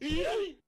Yeah!